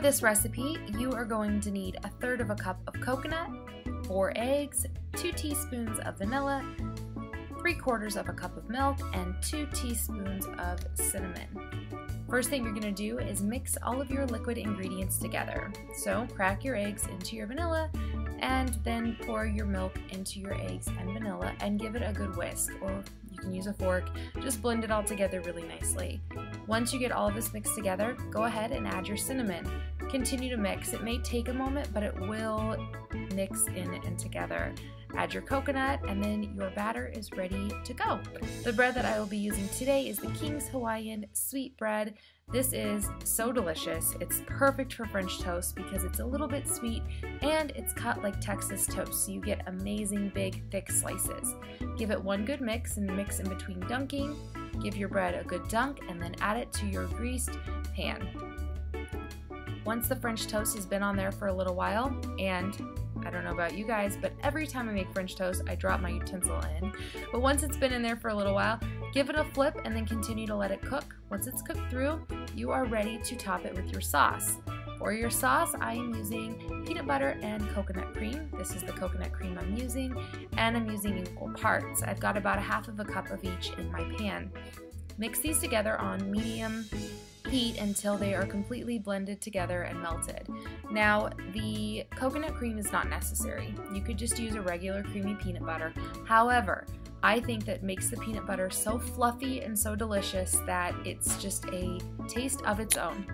this recipe, you are going to need a third of a cup of coconut, four eggs, two teaspoons of vanilla, three quarters of a cup of milk, and two teaspoons of cinnamon. First thing you're going to do is mix all of your liquid ingredients together. So crack your eggs into your vanilla and then pour your milk into your eggs and vanilla and give it a good whisk or can use a fork. Just blend it all together really nicely. Once you get all this mixed together, go ahead and add your cinnamon. Continue to mix. It may take a moment, but it will mix in and together. Add your coconut and then your batter is ready to go. The bread that I will be using today is the King's Hawaiian Sweet Bread. This is so delicious. It's perfect for French toast because it's a little bit sweet and it's cut like Texas toast, so you get amazing big thick slices. Give it one good mix and mix in between dunking. Give your bread a good dunk and then add it to your greased pan. Once the French toast has been on there for a little while and I don't know about you guys, but every time I make French toast, I drop my utensil in. But once it's been in there for a little while, give it a flip and then continue to let it cook. Once it's cooked through, you are ready to top it with your sauce. For your sauce, I am using peanut butter and coconut cream. This is the coconut cream I'm using, and I'm using equal parts. I've got about a half of a cup of each in my pan. Mix these together on medium heat until they are completely blended together and melted. Now, the coconut cream is not necessary. You could just use a regular creamy peanut butter. However, I think that makes the peanut butter so fluffy and so delicious that it's just a taste of its own.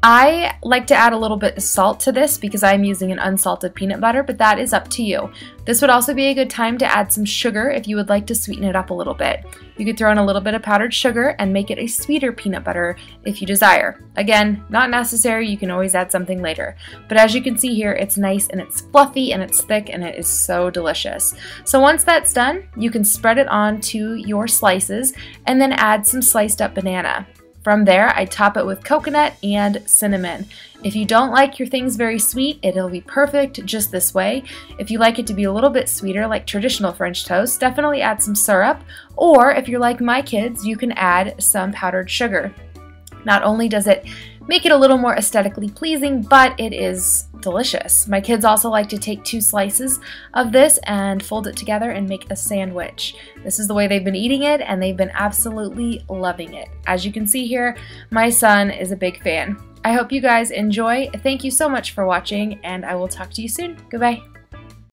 I like to add a little bit of salt to this because I'm using an unsalted peanut butter, but that is up to you. This would also be a good time to add some sugar if you would like to sweeten it up a little bit. You could throw in a little bit of powdered sugar and make it a sweeter peanut butter if you desire. Again, not necessary, you can always add something later. But as you can see here, it's nice and it's fluffy and it's thick and it is so delicious. So once that's done, you can spread it onto your slices and then add some sliced up banana. From there, I top it with coconut and cinnamon. If you don't like your things very sweet, it'll be perfect just this way. If you like it to be a little bit sweeter, like traditional French toast, definitely add some syrup. Or if you're like my kids, you can add some powdered sugar. Not only does it make it a little more aesthetically pleasing, but it is delicious. My kids also like to take two slices of this and fold it together and make a sandwich. This is the way they've been eating it and they've been absolutely loving it. As you can see here, my son is a big fan. I hope you guys enjoy. Thank you so much for watching and I will talk to you soon. Goodbye.